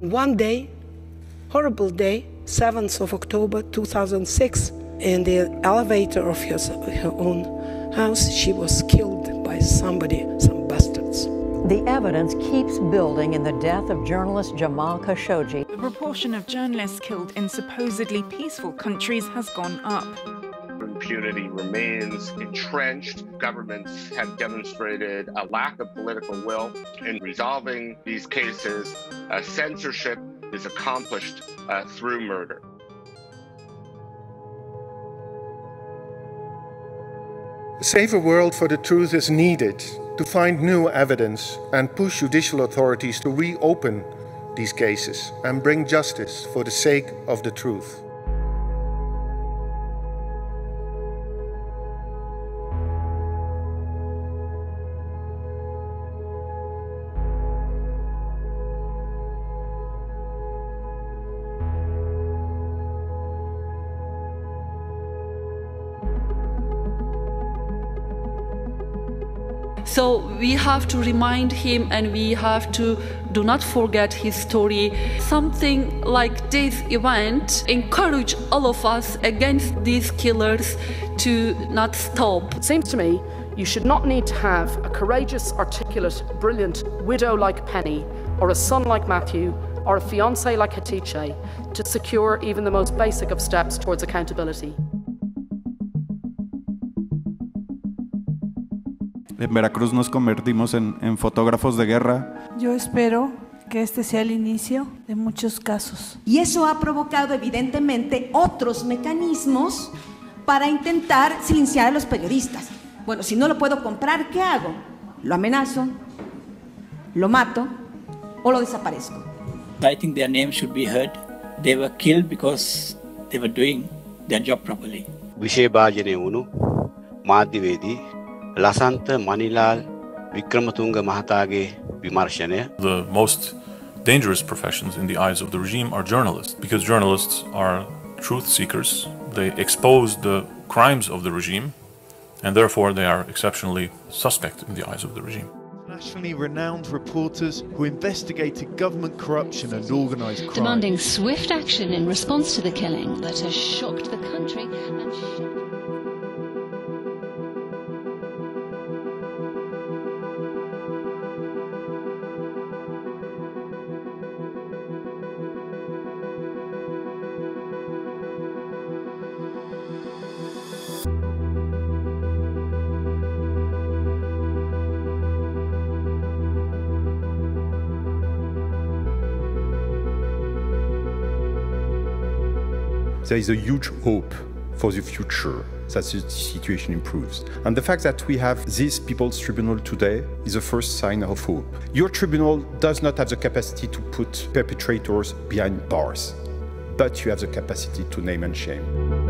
One day, horrible day, 7th of October 2006, in the elevator of his, her own house, she was killed by somebody, some bastards. The evidence keeps building in the death of journalist Jamal Khashoggi. The proportion of journalists killed in supposedly peaceful countries has gone up. Impunity remains entrenched. Governments have demonstrated a lack of political will in resolving these cases. Uh, censorship is accomplished uh, through murder. A safer world for the truth is needed to find new evidence and push judicial authorities to reopen these cases and bring justice for the sake of the truth. So we have to remind him and we have to do not forget his story. Something like this event encourage all of us against these killers to not stop. It seems to me you should not need to have a courageous, articulate, brilliant widow like Penny, or a son like Matthew, or a fiance like Hatice to secure even the most basic of steps towards accountability. En Veracruz nos convertimos en, en fotógrafos de guerra. Yo espero que este sea el inicio de muchos casos. Y eso ha provocado evidentemente otros mecanismos para intentar silenciar a los periodistas. Bueno, si no lo puedo comprar, ¿qué hago? Lo amenazo, lo mato o lo desaparezco. I think their name should be heard. They were killed because they were doing their job properly. ವಿಷಯ ಭಾಜನೆ ಮಾಧ್ಯವೇದಿ ලසන්ත මනිලාල් වික්‍රමතුංග මහතාගේ විමර්ශනය The most dangerous professions in the eyes of the regime are journalists because journalists are truth seekers. They expose the crimes of the regime and therefore they are exceptionally suspect in the eyes of the regime. Nationally renowned reporters who investigated government corruption and organised crime. Demanding swift action in response to the killing that has shocked the country and there is a huge hope for the future that the situation improves. And the fact that we have this People's Tribunal today is a first sign of hope. Your tribunal does not have the capacity to put perpetrators behind bars, but you have the capacity to name and shame.